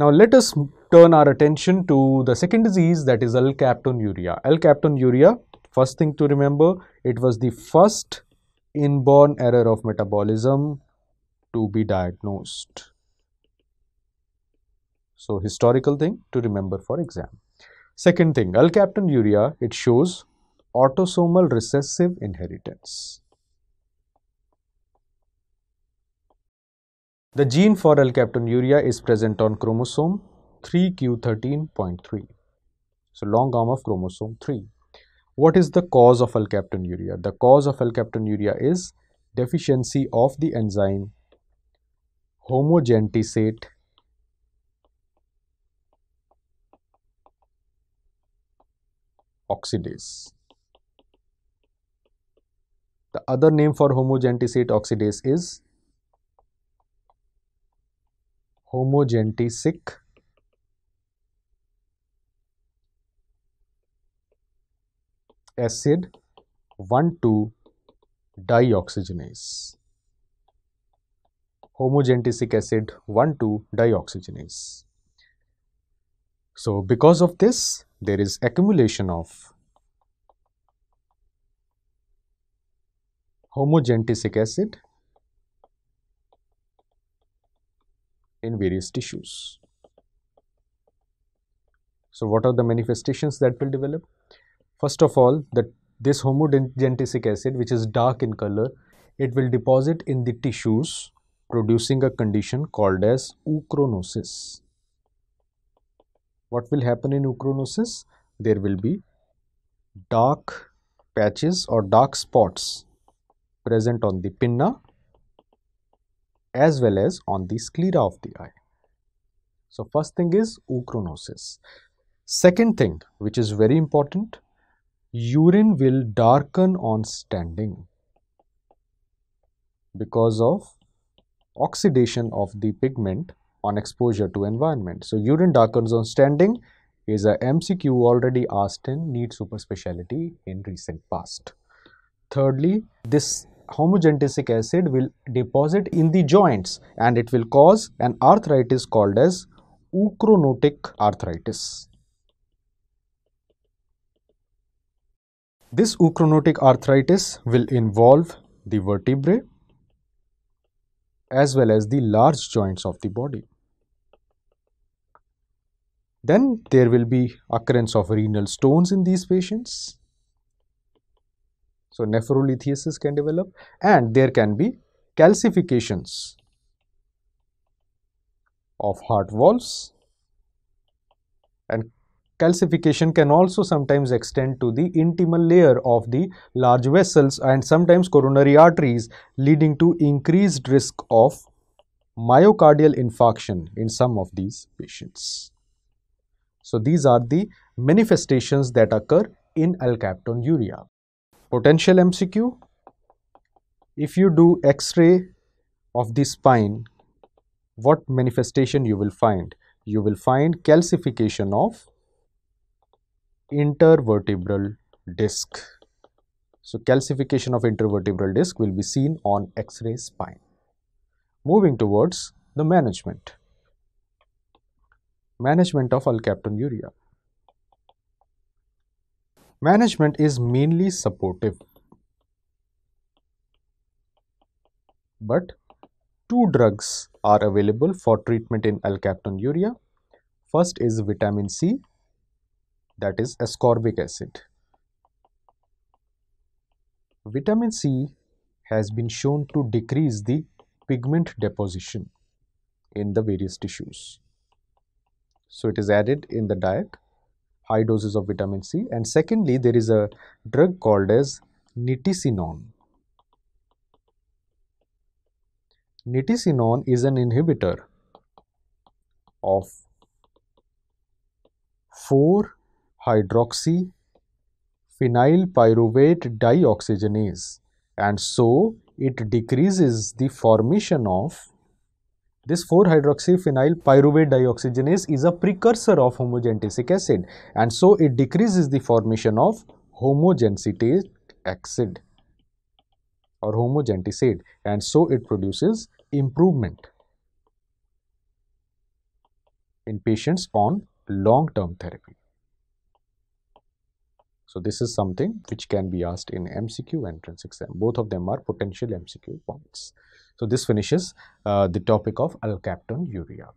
Now let us turn our attention to the second disease that is alkaptonuria. Alkaptonuria, first thing to remember, it was the first inborn error of metabolism to be diagnosed. So historical thing to remember for exam. Second thing, alkaptonuria, it shows autosomal recessive inheritance. The gene for alkaptonuria is present on chromosome 3q13.3. So long arm of chromosome 3. What is the cause of alkaptonuria? The cause of alkaptonuria is deficiency of the enzyme homogentisate oxidase. The other name for homogentisate oxidase is homogentisic acid 1,2 dioxygenase. Homogentisic acid 1,2 dioxygenase. So, because of this, there is accumulation of homogentisic acid in various tissues. So, what are the manifestations that will develop? First of all, that this homogentisic acid which is dark in color, it will deposit in the tissues producing a condition called as ochronosis. What will happen in ochronosis? There will be dark patches or dark spots present on the pinna as well as on the sclera of the eye. So, first thing is ochronosis. Second thing which is very important, urine will darken on standing because of oxidation of the pigment on exposure to environment. So, urine darkens on standing is a MCQ already asked in NEET super speciality in recent past. Thirdly, this homogentisic acid will deposit in the joints and it will cause an arthritis called as ochronotic arthritis. This ochronotic arthritis will involve the vertebrae as well as the large joints of the body. Then there will be occurrence of renal stones in these patients so, nephrolithiasis can develop and there can be calcifications of heart valves and calcification can also sometimes extend to the intimal layer of the large vessels and sometimes coronary arteries leading to increased risk of myocardial infarction in some of these patients. So, these are the manifestations that occur in alkaptonuria. Potential MCQ If you do X-ray of the spine, what manifestation you will find? You will find calcification of intervertebral disc. So, calcification of intervertebral disc will be seen on X-ray spine. Moving towards the management. Management of alkaptonuria. Management is mainly supportive. But two drugs are available for treatment in alkaptonuria. First is vitamin C that is ascorbic acid. Vitamin C has been shown to decrease the pigment deposition in the various tissues. So, it is added in the diet high doses of vitamin C and secondly there is a drug called as nitisinone. Nitisinone is an inhibitor of 4-hydroxy phenyl pyruvate dioxygenase and so it decreases the formation of this 4-hydroxyphenyl pyruvate dioxygenase is a precursor of homogentisic acid and so it decreases the formation of homogentisate acid or homogentisate and so it produces improvement. in patients on long-term therapy. So, this is something which can be asked in MCQ entrance exam. Both of them are potential MCQ points. So, this finishes uh, the topic of alkaptonuria.